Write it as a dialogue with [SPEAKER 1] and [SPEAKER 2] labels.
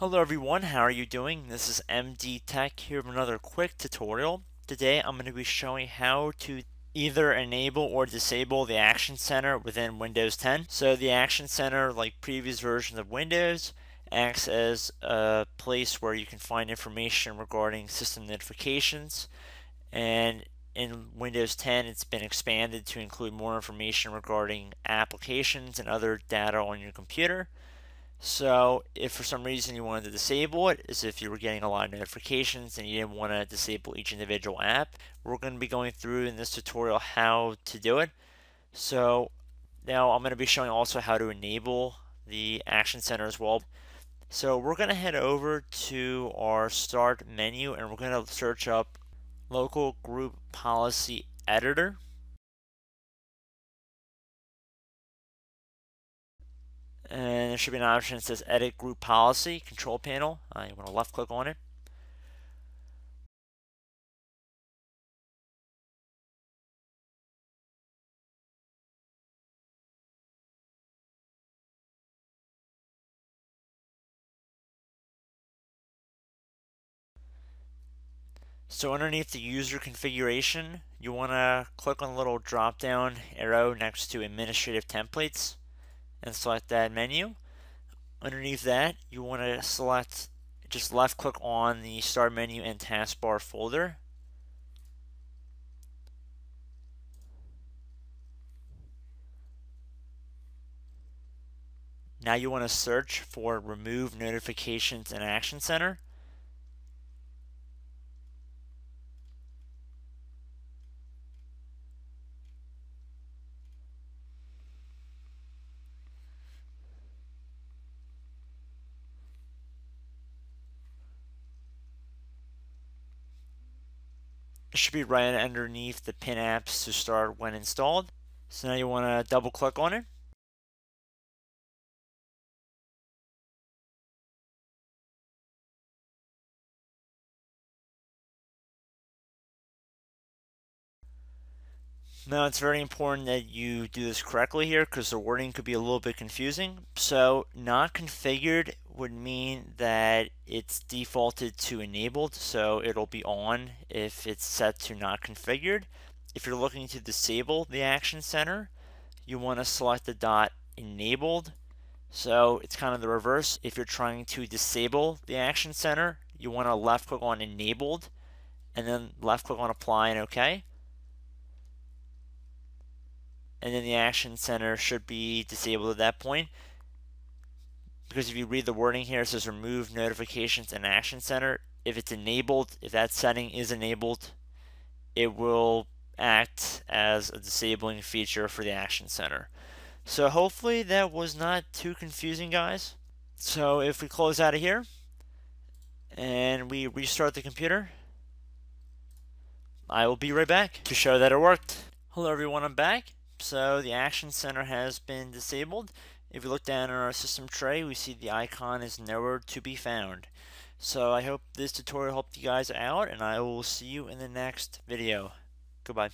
[SPEAKER 1] Hello everyone, how are you doing? This is MD Tech here with another quick tutorial. Today I'm going to be showing how to either enable or disable the Action Center within Windows 10. So the Action Center, like previous versions of Windows, acts as a place where you can find information regarding system notifications and in Windows 10 it's been expanded to include more information regarding applications and other data on your computer. So if for some reason you wanted to disable it, is if you were getting a lot of notifications and you didn't want to disable each individual app, we're going to be going through in this tutorial how to do it. So now I'm going to be showing also how to enable the Action Center as well. So we're going to head over to our Start menu and we're going to search up Local Group Policy Editor. And there should be an option that says edit group policy control panel. Uh, you want to left click on it. So underneath the user configuration, you want to click on the little drop down arrow next to administrative templates and select that menu. Underneath that, you want to select, just left click on the start menu and taskbar folder. Now you want to search for remove notifications in Action Center. It should be right underneath the pin apps to start when installed. So now you want to double click on it. Now it's very important that you do this correctly here because the wording could be a little bit confusing. So not configured would mean that it's defaulted to enabled, so it'll be on if it's set to not configured. If you're looking to disable the Action Center, you want to select the dot enabled. So it's kind of the reverse. If you're trying to disable the Action Center, you want to left click on enabled and then left click on apply and OK and then the action center should be disabled at that point because if you read the wording here it says remove notifications and action center. If it's enabled if that setting is enabled it will act as a disabling feature for the action center. So hopefully that was not too confusing guys. So if we close out of here and we restart the computer I will be right back to show that it worked. Hello everyone. I'm back. So the Action Center has been disabled. If we look down on our system tray, we see the icon is nowhere to be found. So I hope this tutorial helped you guys out, and I will see you in the next video. Goodbye.